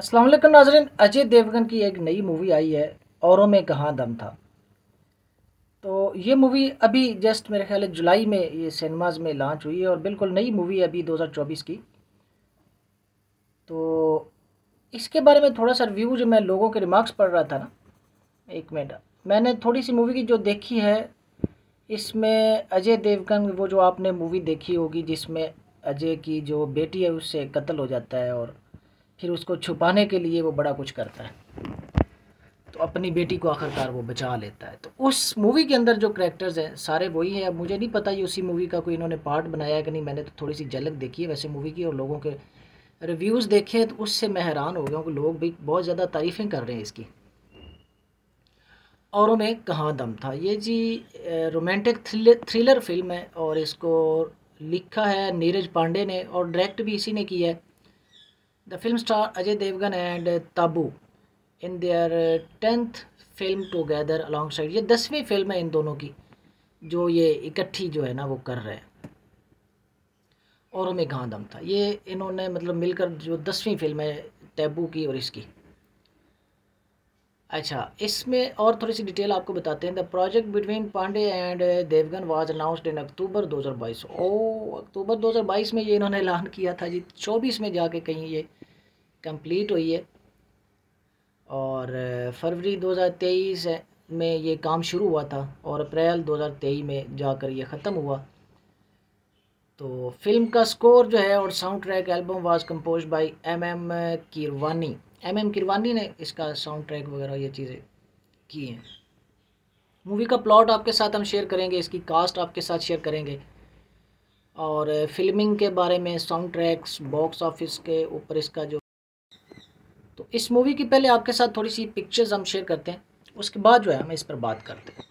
वालेकुम नाजरीन, अजय देवगन की एक नई मूवी आई है, औरों में कहाँ दम था। तो ये मूवी अभी जस्ट मेरे ख्याल जुलाई में ये सिनेमाज में लॉन्च हुई है और बिल्कुल नई मूवी है अभी 2024 की। तो इसके बारे में थोड़ा सा रिव्यू जो मैं लोगों के रिमार्क्स पढ़ रहा था ना, एक मिनट मैंने थोड़ी सी मूवी की जो देखी है, इसमें अजय देवगन, वो जो आपने मूवी देखी होगी जिसमें अजय की जो बेटी है उससे कत्ल हो जाता है और फिर उसको छुपाने के लिए वो बड़ा कुछ करता है। तो अपनी बेटी को आखिरकार वो बचा लेता है। तो उस मूवी के अंदर जो करेक्टर्स हैं, सारे वही हैं। अब मुझे नहीं पता ये उसी मूवी का कोई इन्होंने पार्ट बनाया कि नहीं। मैंने तो थोड़ी सी झलक देखी है वैसे मूवी की और लोगों के रिव्यूज़ देखे तो उससे मैं हैरान हो गया हूँ लोग भी बहुत ज़्यादा तारीफ़ें कर रहे हैं इसकी। और में कहाँ दम था। ये जी रोमांटिक थ्रिलर फ़िल्म है और इसको लिखा है नीरज पांडे ने और डायरेक्ट भी इसी ने किया है। The film star Ajay Devgn and Tabu in their tenth film together alongside ये दसवीं फ़िल्म है इन दोनों की, जो ये इकट्ठी जो है ना वो कर रहे हैं। और हमें कहाँ दम था। ये इन्होंने मतलब मिलकर जो दसवीं फ़िल्म है टैबू की और इसकी। अच्छा इसमें और थोड़ी सी डिटेल आपको बताते हैं। The project between Pandey and Devgn was announced in October 2022 ओ, अक्टूबर 2022 में ये इन्होंने ऐलान किया था जी। 24 में जाके कहीं ये कंप्लीट हुई है। और फरवरी 2023 में ये काम शुरू हुआ था और अप्रैल 2023 में जाकर ये ख़त्म हुआ। तो फ़िल्म का स्कोर जो है और sound track album was composed by M M Keeravani M M Keeravani ने इसका साउंड ट्रैक वगैरह ये चीज़ें की हैं। मूवी का प्लॉट आपके साथ हम शेयर करेंगे, इसकी कास्ट आपके साथ शेयर करेंगे। और फिल्मिंग के बारे में साउंड ट्रैक्स बॉक्स ऑफ़िस के ऊपर इसका जो तो इस मूवी की पहले आपके साथ थोड़ी सी पिक्चर्स हम शेयर करते हैं, उसके बाद जो है हम इस पर बात करते हैं।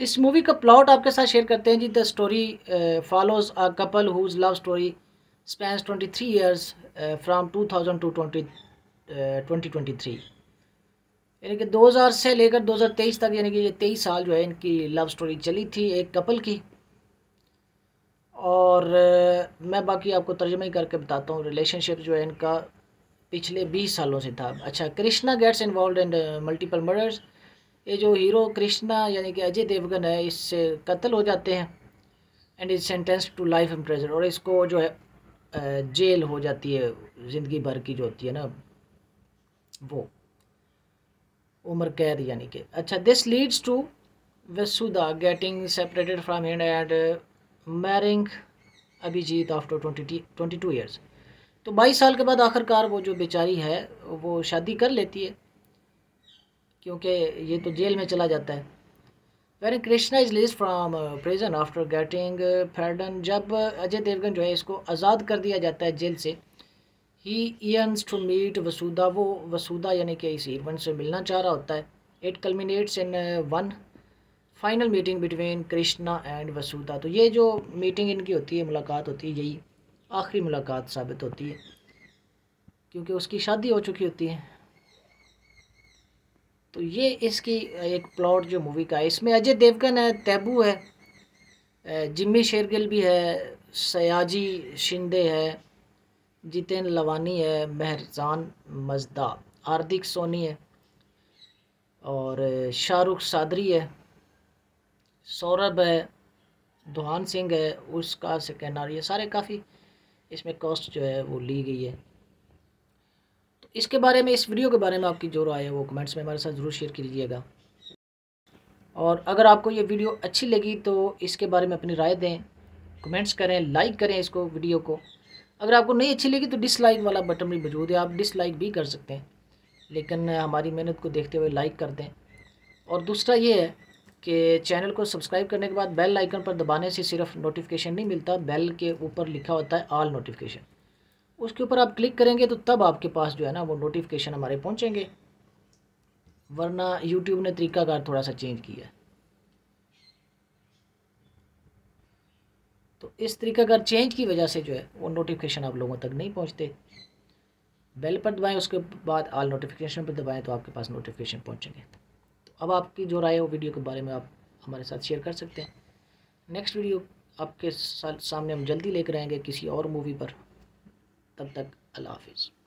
इस मूवी का प्लॉट आपके साथ शेयर करते हैं जी the story follows a couple whose love story spans twenty three years from two thousand to twenty twenty twenty three यानी कि 2000 से लेकर 2023 तक यानी कि ये तेईस साल जो है इनकी लव स्टोरी चली थी एक कपल की। और uh, मैं बाकी आपको तर्जमा ही करके बताता हूँ रिलेशनशिप जो है इनका पिछले 20 सालों से था। अच्छा Krishna gets involved in multiple murders ये जो हीरो कृष्णा यानी कि अजय देवगन है, इससे कत्ल हो जाते हैं। And is sentence to life imprisonment और इसको जो है जेल हो जाती है, ज़िंदगी भर की जो होती है ना, वो। उम्र कैद यानी कि। अच्छा this leads to Vasudha getting separated from him and marrying Abhijeet after twenty twenty two years तो बाईस साल के बाद आखिरकार वो जो बेचारी है, वो शादी कर लेती है। क्योंकि ये तो जेल में चला जाता है। Very Krishna is released from prison after getting pardoned जब अजय देवगन जो है इसको आज़ाद कर दिया जाता है जेल से ही ईयंस टू मीट वसूदा वो वसूदा यानी कि इस हीरोइन से मिलना चाह रहा होता है। It culminates in one final meeting between Krishna and Vasudha तो ये जो मीटिंग इनकी होती है, मुलाकात होती है, यही आखिरी मुलाकात साबित होती है। क्योंकि उसकी शादी हो चुकी होती है। तो ये इसकी एक प्लॉट जो मूवी का है। इसमें अजय देवगन है, तैबू है जिम्मी शेरगिल भी है, सयाजी शिंदे है, जितेन लवानी है, मेहरजान मजदा, हार्दिक सोनी है, और शाहरुख सादरी है, सौरभ है दुहान सिंह है, उसका सेकेंडर ये सारे काफ़ी इसमें कॉस्ट जो है वो ली गई है। इसके बारे में, इस वीडियो के बारे में आपकी जो राय है, वो कमेंट्स में हमारे साथ ज़रूर शेयर कीजिएगा। और अगर आपको ये वीडियो अच्छी लगी तो इसके बारे में अपनी राय दें कमेंट्स करें लाइक करें इसको वीडियो को। अगर आपको नहीं अच्छी लगी तो डिसलाइक वाला बटन भी मौजूद है आप डिसलाइक भी कर सकते हैं। लेकिन हमारी मेहनत को देखते हुए लाइक कर दें। और दूसरा ये है कि चैनल को सब्सक्राइब करने के बाद बेल आइकन पर दबाने से सिर्फ़ नोटिफिकेशन नहीं मिलता बेल के ऊपर लिखा होता है ऑल नोटिफिकेशन उसके ऊपर आप क्लिक करेंगे तो तब आपके पास जो है ना वो नोटिफिकेशन हमारे पहुँचेंगे। वरना यूट्यूब ने तरीकाकार थोड़ा सा चेंज किया तो इस तरीका का चेंज की वजह से जो है वो नोटिफिकेशन आप लोगों तक नहीं पहुँचते। बेल पर दबाएँ, उसके बाद आल नोटिफिकेशन पर दबाएँ तो आपके पास नोटिफिकेशन पहुँचेंगे। तो अब आपकी जो राय है वो वीडियो के बारे में आप हमारे साथ शेयर कर सकते हैं। नेक्स्ट वीडियो आपके सामने हम जल्दी लेकर आएँगे किसी और मूवी पर। तब तक अल्लाह हाफिज़।